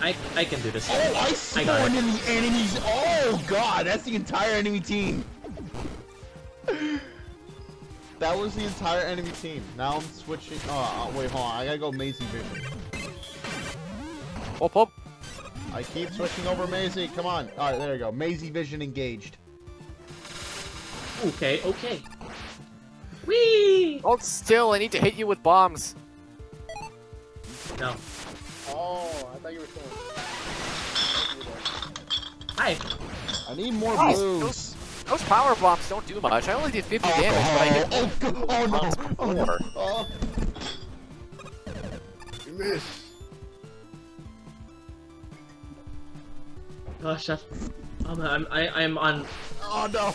I I can do this. Oh, I I spawned it. in the enemies. Oh god, that's the entire enemy team. That was the entire enemy team. Now I'm switching. Oh, uh, wait, hold on. I gotta go Maisie Vision. Whoop whoop. I keep switching over Maisie. Come on. All right, there you go. Maisie Vision engaged. Okay, okay. Whee! Hold still, I need to hit you with bombs. No. Oh, I thought you were saying. Hi. I need more Nice. blues. Those power bombs don't do much. I only did 50 damage, but I hit Oh, oh, God. oh no! Oh no! Oh. You missed. Gosh, Chef. I'm, I'm, I, I'm on. Oh no!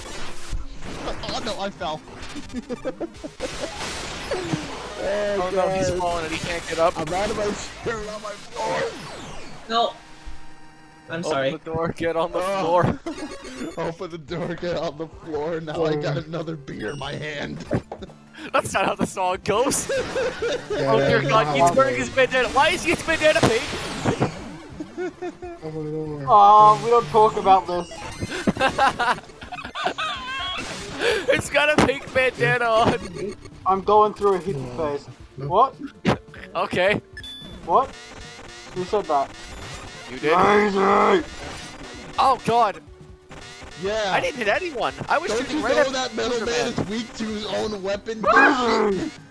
Oh no, I fell. Oh, oh no, he's falling and he can't get up. I'm out of my chair and on my floor. No. I'm sorry. Open the door, get on the Oh. floor. Open the door, get on the floor. Now I got another beer in my hand. That's not how the song goes. oh dear god, he's wearing his bandana. Why is his bandana pink? Open. Oh, we don't talk about this. it's got a pink bandana on. I'm going through a hidden phase. What? Okay, What? Who said that? You did. Crazy! Oh god, Yeah. I didn't hit anyone. I was Don't shooting you right know at that metal man Man. is weak to his own weapon? Maisie!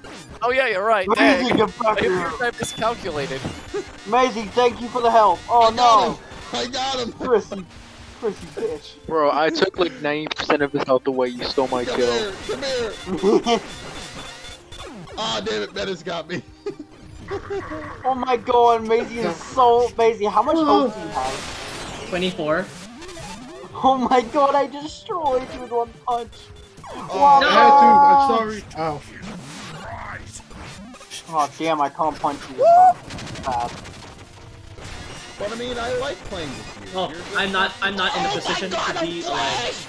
Oh yeah, you're right. Maisie, Dang. get back I here! appeared I miscalculated. Maisie, thank you for the help. Oh I no! I got him. Chrissy. Chrissy bitch. Bro, I took like 90% of his health away. You stole my Come kill. here. Come here. Ah, damn it, Menace got me. Oh my god, Maisie is so Maisie, how much health do you have? 24. Oh my god, I destroyed you with one punch. Oh, Wow. no. I had to. I'm sorry. Ow. Oh damn, I can't punch you this time. Bad. But I mean, I like playing with you. Oh, You're I'm not. I'm not in a Oh position God, to be I'm like. flashed!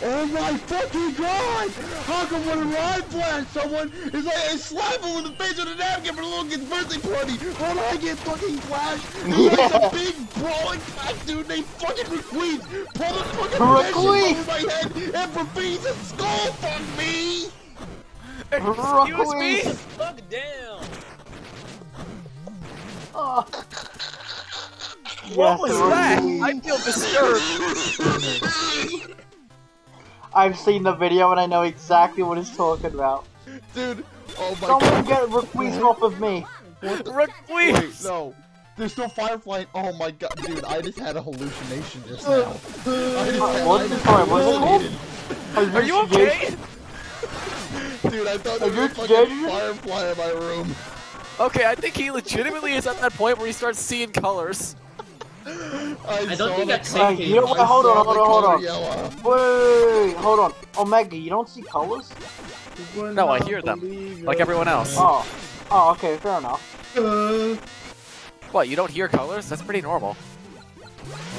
Oh my fucking god! How come when I flash someone is like I slap him in the face with a napkin for a little kid's birthday party? When I get fucking flashed, there's like Yeah. a big brawling black dude named fucking McQueen pull the fucking McQueen! meshes over my head and profedes a skull fuck me! Excuse me. Fuck down. Oh. What was that? I feel disturbed. I've seen the video and I know exactly what he's talking about. Dude, oh my Someone god. get Requeeze off of me. What Rick Wait, no. There's no firefly. Oh my god, dude, I just had a hallucination just uh, now. I just had, What I the just fuck, what's it called? Are you okay? Dude, I thought Are there was a you fucking firefly in my room. Okay, I think he legitimately is at that point where he starts seeing colors. I, don't think the that's color- Hey, you know what? Hold on, hold on, hold on. Yellow. Wait, hold on. Omega, you don't see colors? No, I hear them, like everyone else. Oh. Oh, okay, fair enough. Uh, What, you don't hear colors? That's pretty normal.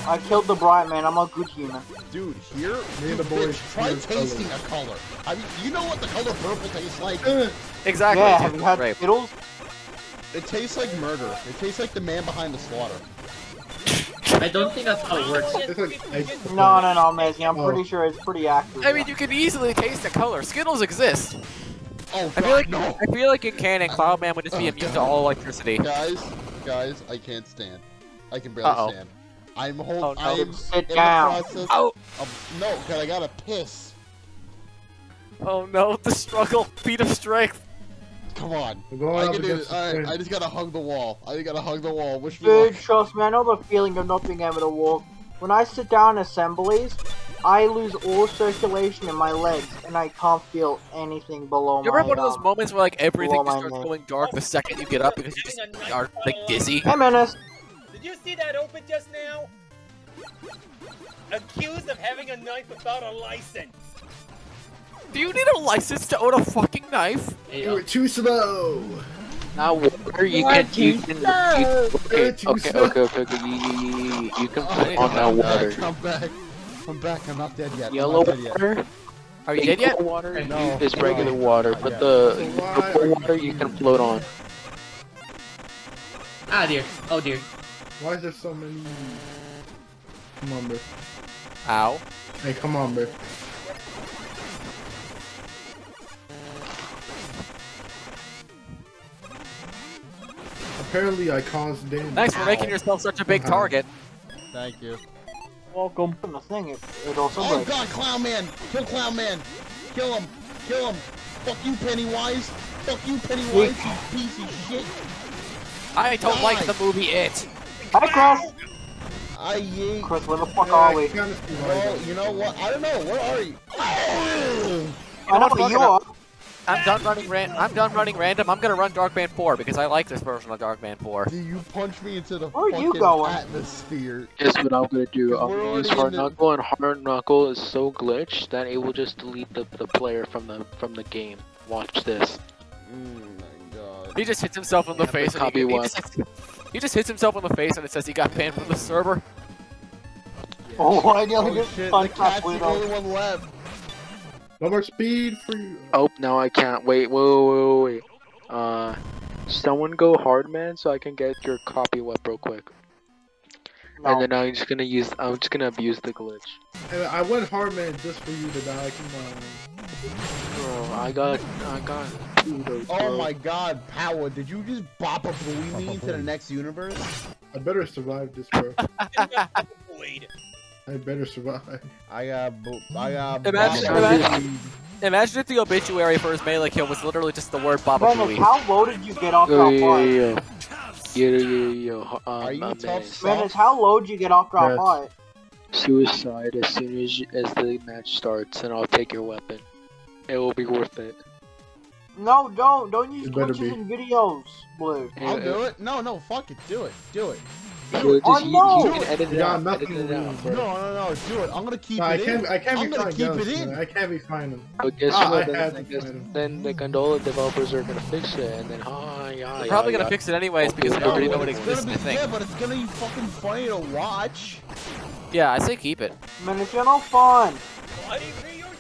I killed the Bright Man, I'm a good human. Dude, here, Me and you the boys bitch, try hear tasting a color. I mean, you know what the color purple tastes like? uh, Exactly. yeah, have you had Right. Skittles? It tastes like murder. It tastes like the man behind the slaughter. I don't think that's how it works. it's like ice. No, no, no, Maisie, I'm Oh. pretty sure it's pretty accurate. I mean, you can easily taste the color. Skittles exist. Oh, God, I feel like no. I feel like in canon, Cloudman would just be Oh, immune to all electricity. Guys, guys, I can't stand. I can barely Uh-oh. stand. I'm holding. Oh, no. I'm Sit in down. the process Oh, of no, cause I gotta piss. oh no, the struggle, feat of strength. Come on. We're going I can do against this. Alright, I just gotta hug the wall. I just gotta hug the wall. Wish me Dude, luck. trust me, I know the feeling of not being able to walk. When I sit down in assemblies, I lose all circulation in my legs, and I can't feel anything below You my ever one of those um, moments where like everything below just starts going dark the second you get up because you just are like dizzy? Hey, Menace! Did you see that open just now? Accused of having a knife without a license. Do you need a license to own a fucking knife? Hey, You uh, were too slow. Now, water, you can, you can, you, okay, You're too okay, slow. okay, okay, okay, you, you, you, you can Oh, put on that water. back. I'm back. I'm back. I'm not dead yet. I'm Yellow not dead yet. water? Are you dead yet? Water No. is regular No. water, but yet. the So purple water you can float on. ah, dear. Oh, dear. Why is there so many? Come on, bro. Ow. Hey, come on, bro. Apparently, I caused damage. Thanks for making yourself such a big target. Thank you. Welcome. And the thing, it, it also Oh breaks. god, Clown Man! Kill Clown Man! Kill him! Kill him! Fuck you, Pennywise! Fuck you, Pennywise, you piece of shit! I don't Die. like the movie It. Hi, Chris. I yeet. Chris, where the fuck Yeah, are we? kinda see why Well, you know what? I don't know. Where are you? I know what, where fuck you are. Up. I'm done running ran. I'm done running random. I'm gonna run Darkman 4 because I like this version of Darkman 4. Do you punch me into the Where are you going? atmosphere? Guess what I'm gonna do? I'm gonna use hard knuckle, and hard knuckle is so glitched that it will just delete the, the player from the from the game. Watch this. Oh my god. He just hits himself in the Yeah, face. And he, copy he, just hits, he just hits himself in the face, and it says he got banned from the server. Oh, I nearly Oh just shit, the punched that cat's the only one left. No more speed for you. Oh, now I can't. Wait, wait, wait, wait, wait. Uh, someone go hard man so I can get your copy whip real quick. No. And then I'm just gonna use. I'm just gonna abuse the glitch. And I went hard man just for you to die. Come on. Bro, I got. I got. Pluto, Oh my god, Power, did you just bop a Bluey into the next universe? I better survive this, bro. Wait. I better survive. I got, I got. Imagine- imagine- Imagine if the obituary for his melee kill was literally just the word Baba Menace, Booey. how low did you get off Yo, that yo, fight? yo, yo. Yo, yo, yo, yo. Um, Are you uh, tough, man. son? Menace, how low did you get off that Yes. fight? Suicide as soon as you, as the match starts, and I'll take your weapon. It will be worth it. No, don't. Don't use It better glitches be. in videos, Blue. I'll It- do it. No, no, fuck it. Do it. Do it. You, Oh, just, you, no! you can edit it got out. Edit it out. No, no, no. Do it. I'm gonna keep No, it I can't. I can't I'm be gonna finding keep guns, it in. man. I can't be finding. But guess Ah, what? I Then, had then, guess- then the Gondola developers are gonna fix it, and then hi, yeah, They're yeah, probably yeah. gonna fix it anyways because they No, already but know it it's exists. gonna I be. Yeah, but it's gonna be fucking funny to watch. Yeah, I say keep it. Menace, you're no fun.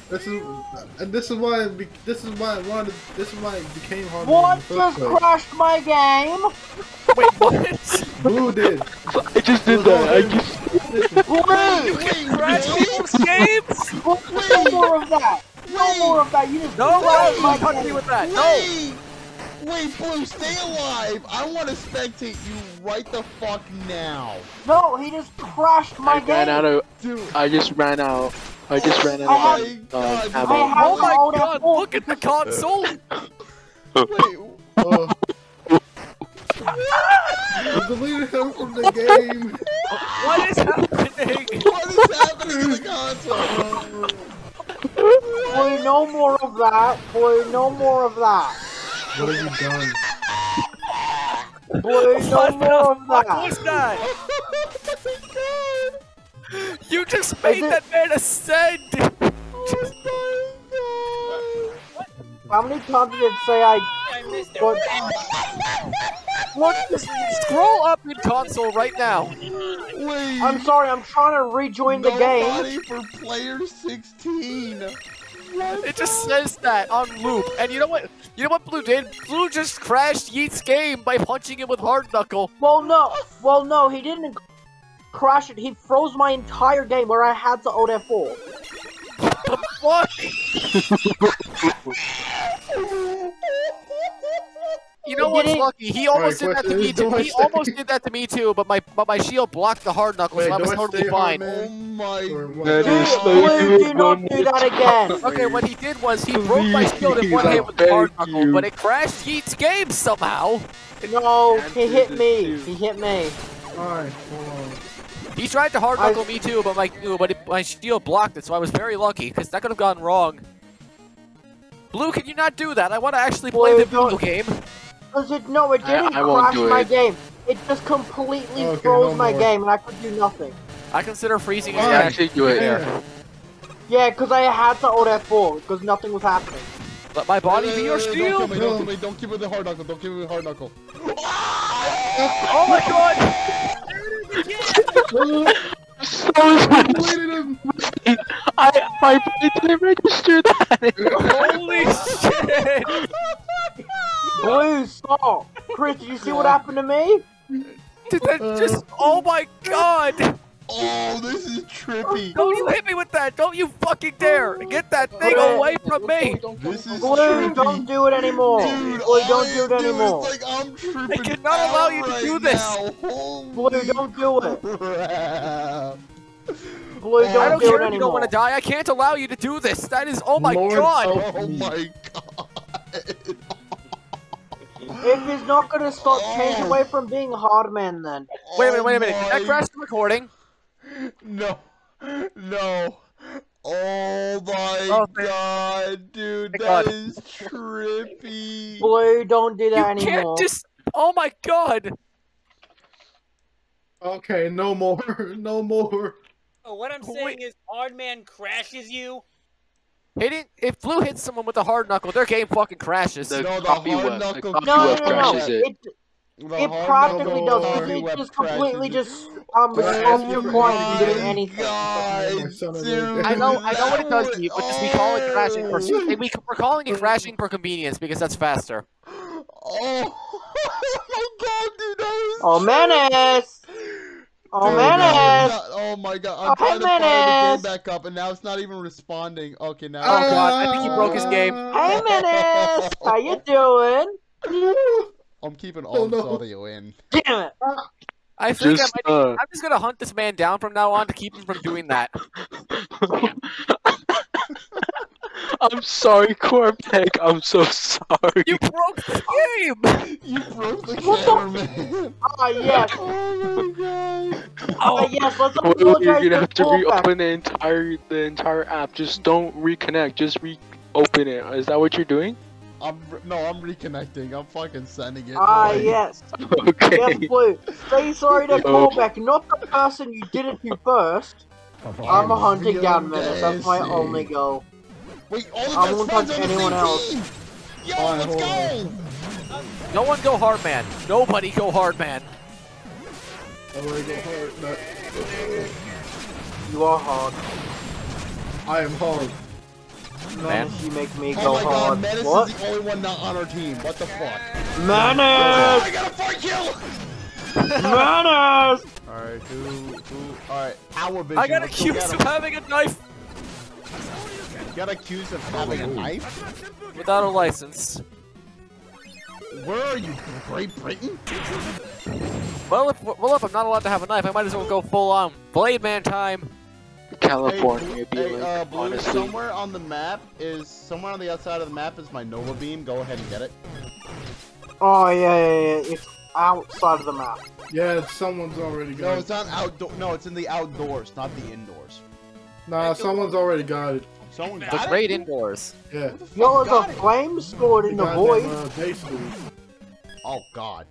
Why do you feel This is, and this is why. It be, this is why I wanted. This is why it became hard. What just place. crashed my game? Wait, what? Blue did. I just did that. I just. Blue! Wait, Crash really? people's games? No more of that! No more of that! You just No, crashed no, my don't touch me with that. No. Wait! Wait, Blue, stay alive! I want to spectate you right the fuck now. No, he just crashed my I game. ran out of. Dude. I just ran out. I just ran out I of my um, God, ammo. I Oh my all that god, full- look at the console! Wait, Uh, I deleted him from the game. What is happening? what is happening in the console? Boy, no more of that. Boy, no more of that. What have you done? Boy, no What more of the fuck that. was that? My god! You just made it- that man ascend! Oh How many times did it say I I missed it? got... Look, scroll up in console right now. my! Wait! I'm sorry, I'm trying to rejoin the game. For player 16. What It just says that on loop. And you know what? You know what Blue did? Blue just crashed Yeet's game by punching him with hard knuckle. Well, no. Well, no, he didn't crash it. He froze my entire game where I had to hold F4. What? You know what's lucky? He almost Alright, did that to me question too. is, do He stay- almost did that to me too, but my but my shield blocked the hard knuckle, Wait, so I was totally fine. Oh my Or what? That Dude, is Blue, do not do that again. Okay, what he did was he broke my shield in one Please, hit with the hard thank knuckle, you. but it crashed Yeet's game somehow. No, he hit me. He hit me. Alright, hold on. He tried to hard I- me too, but my but it, my shield blocked it, so I was very lucky because that could have gone wrong. Blue, can you not do that? I want to actually play Blue, the video don't- game. Cause it no, it didn't I won't crash do my it. game. It just completely Okay, froze no my more. game, and I could do nothing. I consider freezing his Yeah, Alright. game. actually do it. Yeah. Yeah, cause I had to hold F4 because nothing was happening. Let my body be your Don't kill shield. me, don't kill me, don't kill me the hard knuckle, don't give me the hard knuckle. Oh my god! So I deleted him. I my brain didn't register that. Holy shit! Blue, stop! Chris, did you see what happened to me? Did that just. Oh my god! Oh, this is trippy. Don't you hit me with that! Don't you fucking dare! Get that thing away from me! This is Blue, trippy. don't do it anymore. Dude, Blue, don't I do it anymore. Is like I'm tripping I cannot allow you to right do this. now. Blue, don't do it. crap. Blue, I oh, don't I don't do care it if you don't want to die. I can't allow you to do this. That is. Oh my Lord god! Oh my god. If he's not gonna stop, change Oh. away from being hard man then. Wait a minute, wait a minute. Did Oh that my- crash the recording? No. No. Oh my Oh, god, dude, thank that God. is trippy. Blue, don't do You that anymore. can't just. Oh my god! Okay, no more, no more. Oh, what I'm Wait. saying is, Hardman crashes you. Hitting. If Blue hits someone with a hard knuckle, their game fucking crashes. The No, the hard web, the knuckle copy No, no, no, no. crashes it. It, The it practically does. copy It just completely just um Crashes stops your your point from My anything. God, Son of a- dude, I know, I know what it does to you, but just we call it crashing for oh. we, we're calling it crashing for convenience because that's faster. Oh, my god, dude, that was Oh, menace! Oh, Dude, menace! that- Oh my god, I'm Oh, trying to fire the game back up and now it's not even responding. Okay, now. Oh, God, I think he broke his game. Hey, menace! How you doing? I'm keeping all Oh, this no. audio in. Damn it! I think Just, I might, uh, I'm just gonna hunt this man down from now on to keep him from doing that. I'm sorry, Corpeg. I'm so sorry. You broke the game. You broke the What the- cameraman. Ah, yes! oh my god. Ah, yes, let's Well, you're gonna have to Corpeg. reopen the entire the entire app. Just don't reconnect. Just reopen it. Is that what you're doing? I'm re- no, I'm reconnecting. I'm fucking sending it. Ah, boy. yes. Okay. Yes, Blue. Say sorry to Yo. Callback, not the person you did it to first. I'm a hunting Real down menace. That's my only goal. Wait, all the I won't friends touch on the anyone else. team. Yo, Fine, let's hold go. No one go hard man. Nobody go hard man. I wanna go hard, but You are hard. I am hard. Menace, you make me Oh go my god, hard. Menace what? is the only one not on our team. What the fuck? Oh, Menace! I got a fart kill. Menace! Alright, who, who, alright, our vision. I got let's accused get of having a knife him. Got accused of having a knife? without a license. Where are you, Great Britain? Well, if well if I'm not allowed to have a knife, I might as well go full on Blade Man time. California hey, be hey, like, uh, Blue, honestly. somewhere on the map is, somewhere on the outside of the map is my Nova Beam. Go ahead and get it. Oh, yeah, yeah, yeah. It's outside of the map. Yeah, someone's already got it. No, it's not outdoor. No, it's in the outdoors, not the indoors. Nah, someone's already got it. Someone The got it? great indoors. Yeah. Yo, got there's a flame stored in the goddamn, void. Uh. Oh god.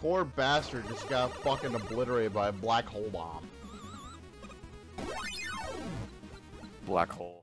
Poor bastard just got fucking obliterated by a black hole bomb. Black hole.